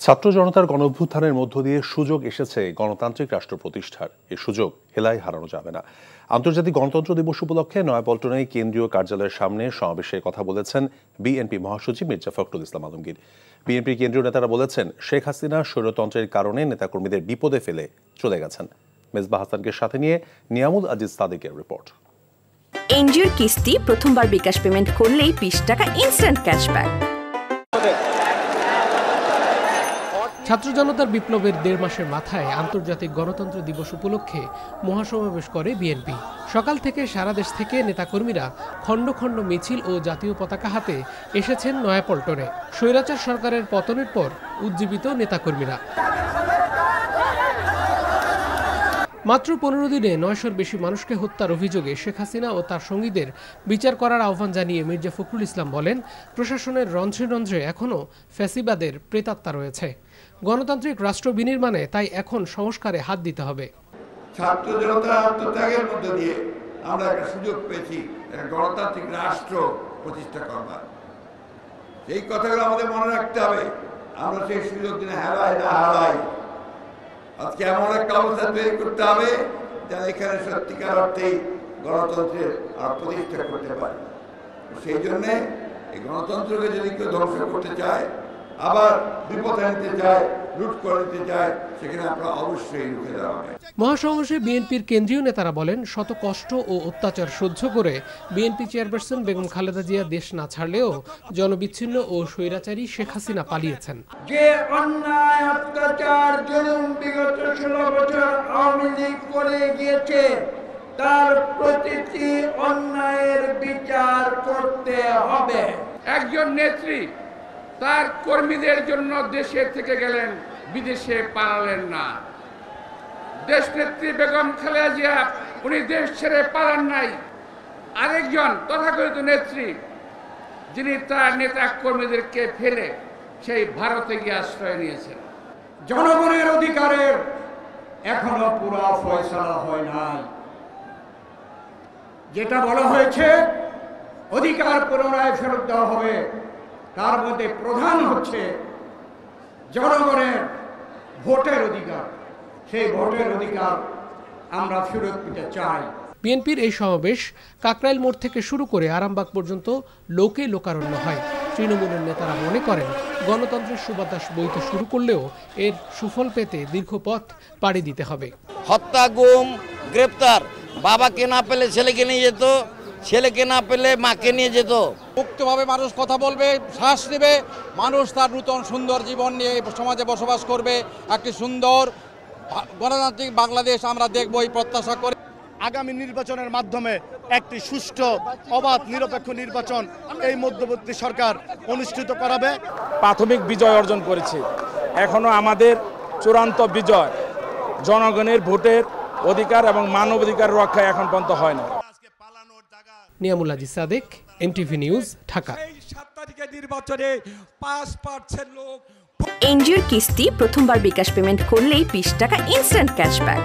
ছাত্র জনতার গণঅভ্যুত্থানের মধ্য দিয়ে সুযোগ এসেছে গণতান্ত্রিক রাষ্ট্র প্রতিষ্ঠার। এই সুযোগ হেলায় হারানো যাবে না। আন্তর্জাতিক গণতন্ত্র দিবস উপলক্ষে নয়াপল্টনে কেন্দ্রীয় কার্যালয়ের সামনে সমাবেশে কথা বলেছেন বিএনপি মহাসচিব মির্জা ফখরুল ইসলাম আলমগীর। বিএনপি কেন্দ্রীয় নেতারা বলেছেন, শেখ হাসিনা স্বৈরতন্ত্রের কারণে নেতাকর্মীদের বিপদে ফেলে চলে গেছেন। মেজবা হাসানকে সাথে নিয়ে নিয়ামুল আজিজ সাদিকের রিপোর্ট। এনজিওর কিস্তি প্রথমবার বিকাশ পেমেন্ট করলেই বিশ টাকা ইনস্ট্যান্ট ক্যাশব্যাক। ছাত্র জনতার বিপ্লবের দেড় মাসের মাথায় আন্তর্জাতিক গণতন্ত্র দিবস উপলক্ষে মহাসমাবেশ করে বিএনপি। সকাল থেকে সারা দেশ থেকে নেতাকর্মীরা খণ্ড খণ্ড মিছিল ও জাতীয় পতাকা হাতে এসেছেন নয়াপল্টনে। স্বৈরাচার সরকারের পতনের পর উজ্জীবিত নেতাকর্মীরা। মাত্র পনেরো দিনে নয়শোর বেশি মানুষকে হত্যার অভিযোগে শেখ হাসিনা ও তার সঙ্গীদের বিচার করার আহ্বান জানিয়ে মির্জা ফখরুল ইসলাম বলেন, প্রশাসনের রন্ধ্রে রন্ধ্রে এখনও ফ্যাসিবাদের প্রেতাত্মা রয়েছে। গণতান্ত্রিক রাষ্ট্র বিনির্মাণে তাই এখন সংস্কারে হাত দিতে হবে। আত্মত্যাগের মধ্যে দিয়ে আমরা একটা সুযোগ পেয়েছি গণতান্ত্রিক রাষ্ট্র প্রতিষ্ঠা করবার। সেই কথাগুলো আমাদের মনে রাখতে হবে। আমরা সেই সুযোগ দিনে হারাই না হারাই। আজকে এমন একটা অবস্থা তৈরি করতে হবে যেন এখানে সত্যিকার অর্থেই গণতন্ত্রের আর প্রতিষ্ঠা করতে পারে। সেই জন্যে এই গণতন্ত্রকে যদি কেউ ধ্বংস করতে চায়, আবার বিপদে নিতে চায় লুট করে নিতে সেখানে আপনারা অবশ্যই রুখে দেওয়া হবে মহাসমাবেশে বিএনপির কেন্দ্রীয় নেতারা বলেন শত কষ্ট ও অত্যাচার সহ্য করে বিএনপি চেয়ারপারসন বেগম খালেদা জিয়া দেশ না ছাড়লেও জনবিচ্ছিন্ন ও স্বৈরাচারী শেখ হাসিনা পালিয়েছেন। যে অন্যায় অত্যাচার জুলুম বিগত ষোলো বছর আওয়ামী লীগ করে গিয়েছে তার প্রতিটি অন্যায়ের বিচার করতে হবে। একজন নেত্রী তার কর্মীদের জন্য দেশে থেকে গেলেন, বিদেশে পালালেন না। দেশ নেত্রী বেগম খালেদা জিয়া, উনি দেশ ছেড়ে পালান নাই। আরেকজন তথাকথিত নেত্রী, যিনি তার নেতা কর্মীদেরকে ফেলে সেই ভারতে গিয়ে আশ্রয় নিয়েছেন। জনগণের অধিকারের এখনও পুরো ফয়সলা হয় নাই। যেটা বলা হয়েছে, অধিকার পুনরায় ফেরত দেওয়া হবে। তার মধ্যে প্রধান হচ্ছে জনগণের ভোটের অধিকার। সেই ভোটের অধিকার আমরা ফেরত পেতে চাই। বিএনপির এই সমাবেশ কাকরাইল মোড় থেকে শুরু করে আরামবাগ পর্যন্ত লোকে লোকারণ্য হয়। তৃণমূলের নেতারা মনে করেন গণতন্ত্রের সুবাতাস বইতে শুরু করলেও এর সুফল পেতে দীর্ঘ পথ পাড়ি দিতে হবে। হত্যা গুম গ্রেপ্তার বাবাকে না পেলে ছেলেকে নিয়ে যেত ছেলেকে না পেলে মাকে নিয়ে যেত। মুক্তভাবে মানুষ কথা বলবে শ্বাস নেবে মানুষ তার নূতন সুন্দর জীবন নিয়ে সমাজে বসবাস করবে। একটি সুন্দর গণতান্ত্রিক বাংলাদেশ আমরা দেখব এই প্রত্যাশা করে। আগামী নির্বাচনের মাধ্যমে একটি সুষ্ঠু অবাধ নিরপেক্ষ নির্বাচন এই মধ্যবর্তী সরকার অনুষ্ঠিত করাবে। প্রাথমিক বিজয় অর্জন করেছে। এখনও আমাদের চূড়ান্ত বিজয়। জনগণের ভোটের অধিকার এবং মানবাধিকার রক্ষা এখন পর্যন্ত হয় না নিয়ামুল্লাজি সাদেক এমটিভি নিউজ ঢাকা। সাত তারিখের নির্বাচনে পাঁচ পার্সেন্ট লোক। এনজিওর কিস্তি প্রথমবার বিকাশ পেমেন্ট করলেই বিশ টাকা ইনস্ট্যান্ট ক্যাশব্যাক।